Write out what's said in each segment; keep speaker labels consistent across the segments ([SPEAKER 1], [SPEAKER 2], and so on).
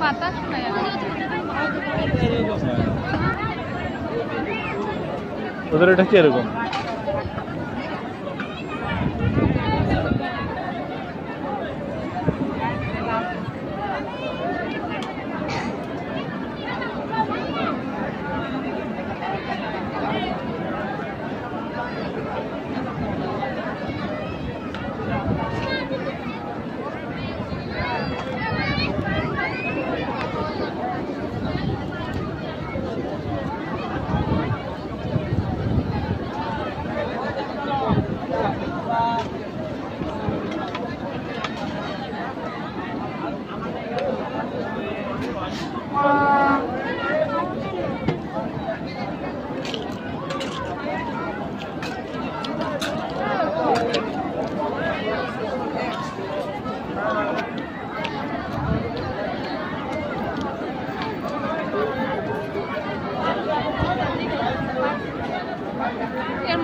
[SPEAKER 1] বাতাস শোনা যাচ্ছে
[SPEAKER 2] ওদের এটা কিরকম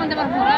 [SPEAKER 2] মধ্যে আবার ঘোরা